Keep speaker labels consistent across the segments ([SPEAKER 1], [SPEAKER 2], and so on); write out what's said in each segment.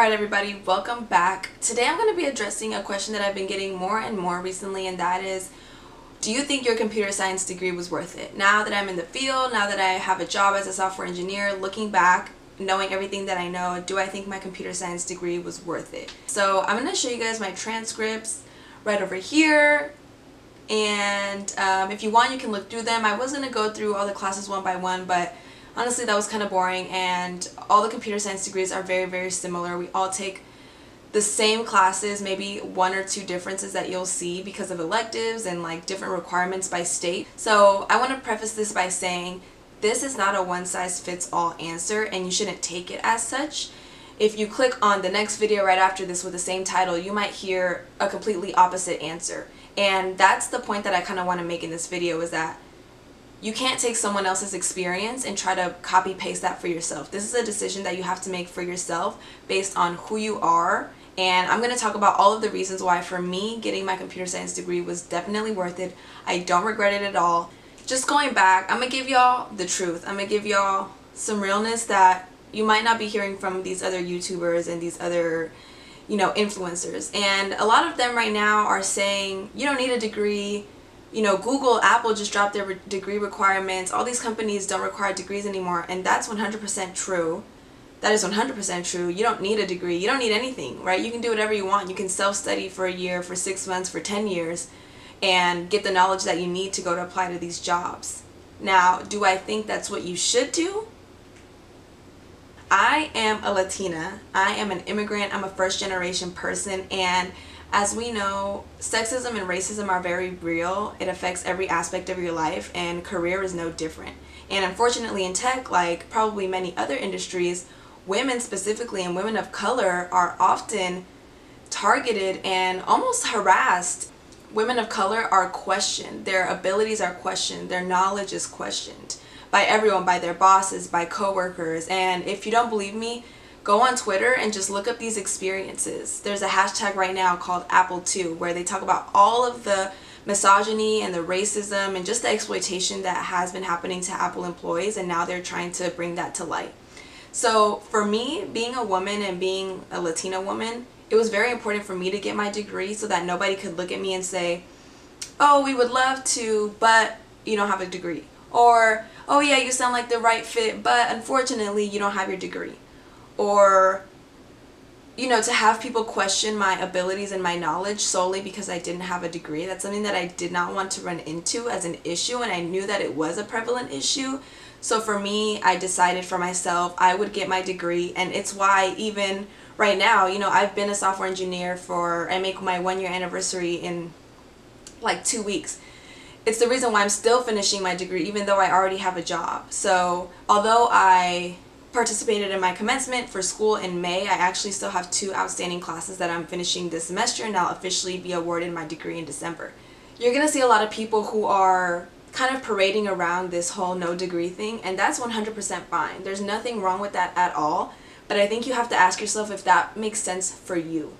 [SPEAKER 1] Alright everybody, welcome back. Today I'm going to be addressing a question that I've been getting more and more recently and that is do you think your computer science degree was worth it? Now that I'm in the field, now that I have a job as a software engineer, looking back, knowing everything that I know, do I think my computer science degree was worth it? So I'm going to show you guys my transcripts right over here and um, if you want you can look through them. I was going to go through all the classes one by one but honestly that was kind of boring and all the computer science degrees are very very similar. We all take the same classes, maybe one or two differences that you'll see because of electives and like different requirements by state. So I want to preface this by saying this is not a one size fits all answer and you shouldn't take it as such. If you click on the next video right after this with the same title, you might hear a completely opposite answer. And that's the point that I kind of want to make in this video is that you can't take someone else's experience and try to copy paste that for yourself. This is a decision that you have to make for yourself based on who you are and I'm going to talk about all of the reasons why for me getting my computer science degree was definitely worth it. I don't regret it at all. Just going back, I'm going to give y'all the truth. I'm going to give y'all some realness that you might not be hearing from these other YouTubers and these other you know influencers and a lot of them right now are saying you don't need a degree you know, Google, Apple just dropped their degree requirements. All these companies don't require degrees anymore, and that's 100% true. That is 100% true. You don't need a degree. You don't need anything, right? You can do whatever you want. You can self-study for a year, for six months, for 10 years, and get the knowledge that you need to go to apply to these jobs. Now, do I think that's what you should do? I am a Latina. I am an immigrant. I'm a first generation person, and as we know, sexism and racism are very real. It affects every aspect of your life and career is no different. And unfortunately in tech, like probably many other industries, women specifically and women of color are often targeted and almost harassed. Women of color are questioned. Their abilities are questioned. Their knowledge is questioned by everyone, by their bosses, by coworkers. And if you don't believe me, go on Twitter and just look up these experiences. There's a hashtag right now called AppleToo where they talk about all of the misogyny and the racism and just the exploitation that has been happening to Apple employees and now they're trying to bring that to light. So for me, being a woman and being a Latina woman, it was very important for me to get my degree so that nobody could look at me and say, oh, we would love to, but you don't have a degree. Or, oh yeah, you sound like the right fit, but unfortunately you don't have your degree or you know to have people question my abilities and my knowledge solely because I didn't have a degree. That's something that I did not want to run into as an issue and I knew that it was a prevalent issue. So for me I decided for myself I would get my degree and it's why even right now you know I've been a software engineer for I make my one year anniversary in like two weeks. It's the reason why I'm still finishing my degree even though I already have a job. So although I participated in my commencement for school in May. I actually still have two outstanding classes that I'm finishing this semester and I'll officially be awarded my degree in December. You're going to see a lot of people who are kind of parading around this whole no degree thing and that's 100% fine. There's nothing wrong with that at all, but I think you have to ask yourself if that makes sense for you.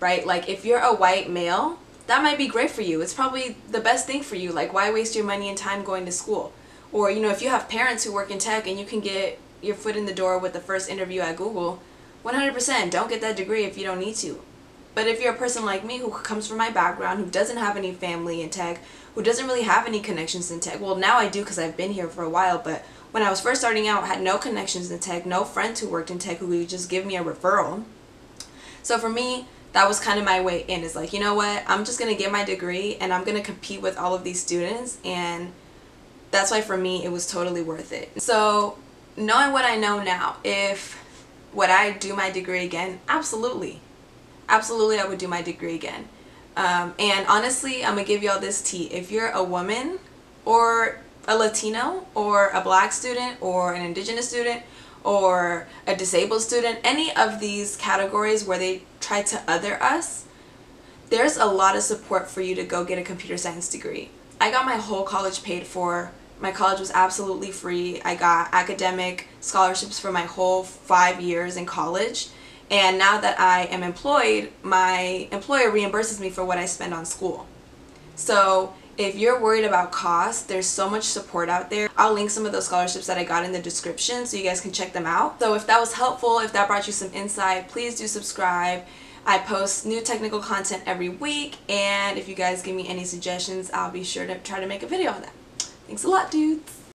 [SPEAKER 1] Right? Like if you're a white male, that might be great for you. It's probably the best thing for you. Like why waste your money and time going to school? Or you know, if you have parents who work in tech and you can get your foot in the door with the first interview at Google, 100% don't get that degree if you don't need to. But if you're a person like me who comes from my background, who doesn't have any family in tech, who doesn't really have any connections in tech, well now I do because I've been here for a while, but when I was first starting out, I had no connections in tech, no friends who worked in tech who would just give me a referral. So for me, that was kind of my way in. Is like, you know what, I'm just going to get my degree and I'm going to compete with all of these students and that's why for me it was totally worth it. So knowing what I know now, if would I do my degree again? Absolutely. Absolutely, I would do my degree again. Um, and honestly, I'm going to give y'all this tea. If you're a woman or a Latino or a black student or an indigenous student or a disabled student, any of these categories where they try to other us, there's a lot of support for you to go get a computer science degree. I got my whole college paid for my college was absolutely free. I got academic scholarships for my whole five years in college. And now that I am employed, my employer reimburses me for what I spend on school. So if you're worried about cost, there's so much support out there. I'll link some of those scholarships that I got in the description so you guys can check them out. So if that was helpful, if that brought you some insight, please do subscribe. I post new technical content every week and if you guys give me any suggestions, I'll be sure to try to make a video on that. Thanks a lot, dudes!